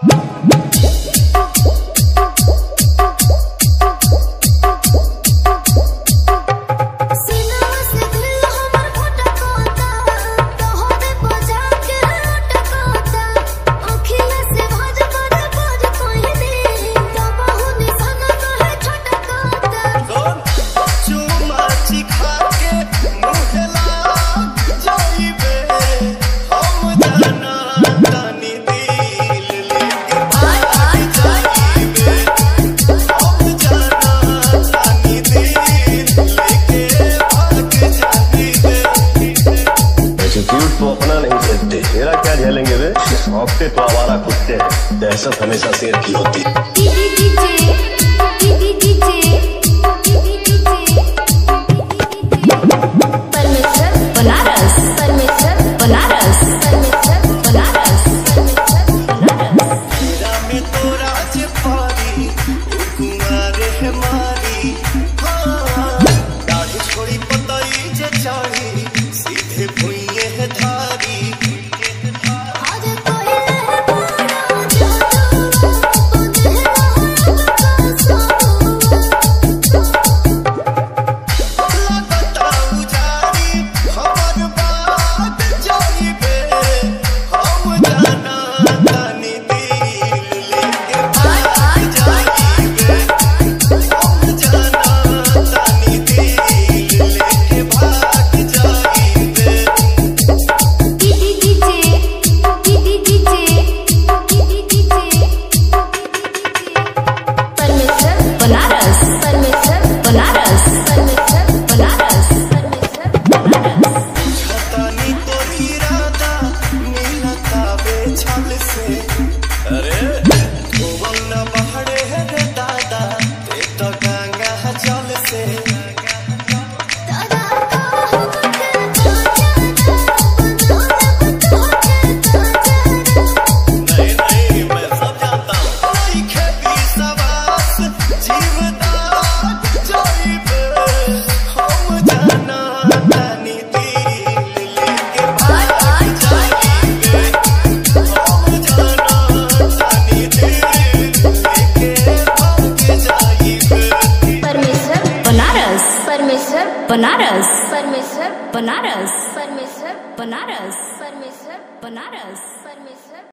you झूठ तो अपना नहीं सकते। तेरा क्या झेलेंगे वे? भौंकते तो हमारा कुत्ते दहशत हमेशा शेर की होती परमेश्वर परमेश्वर कुमार बनारस परमेश्वर बनारस परमेश्वर बनारस परमेश्वर बनारस